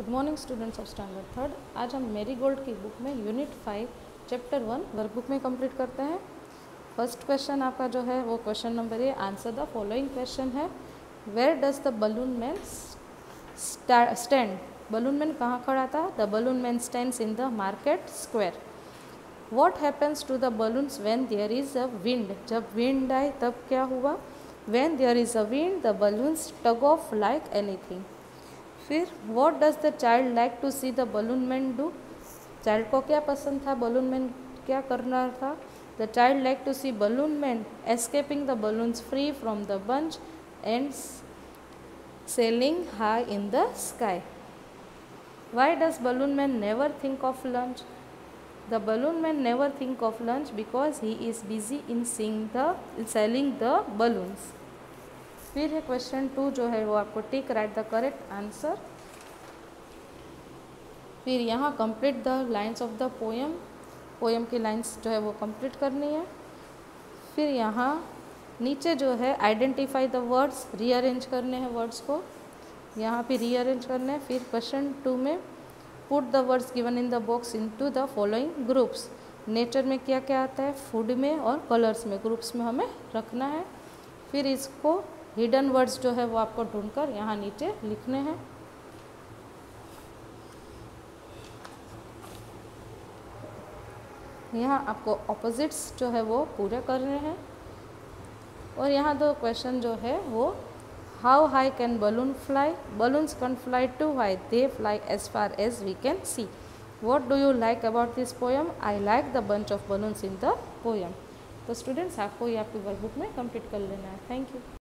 Good morning students of standard third आज हम मेरी गोल्ड की बुक में unit five chapter one workbook में कंप्लीट करते हैं। फ़र्स्ट क्वेश्चन आपका जो है, वो question number A answer the following question है। Where does the balloon man stand balloon man कहाँ खड़ा था? The balloon man stand in the market square what happens to the balloons when there is a wind जब wind आए, तब क्या हुआ? When there is a wind the balloons tug off like anything फिर what does the child like to see the balloon man do child को क्या पसंद था? बलून मैन क्या करना था? The child like to see balloon man escaping the balloons free from the bunch and sailing high in the sky why does balloon man never think of lunch the balloon man never think of lunch because he is busy in sing the selling the balloons फिर है question two जो है वो आपको tick right the correct answer फिर यहाँ complete the lines of the poem poem की lines जो है वो कंप्लीट करनी है. फिर यहाँ नीचे जो है आइडेंटिफाई द वर्ड्स रीअरेंज करने हैं वर्ड्स को. यहाँ पे रीअरेंज करने हैं. फिर क्वेश्चन टू में put the words given in the box into the following groups nature में क्या क्या आता है? फ़ूड में और कलर्स में ग्रुप्स में हमें रखना है. फिर इसको हिडन वर्ड्स जो है वो आपको ढूंढकर यहाँ नीचे लिखने हैं। यहाँ आपको ऑपोजिट्स जो है वो पूरे करने हैं। और यहाँ दो क्वेश्चन जो है वो how high can balloon fly balloons can fly too high they fly as far as we can see what do you like about this poem I like the bunch of balloons in the poem तो students आपको ये आपकी workbook में complete कर लेना है। Thank you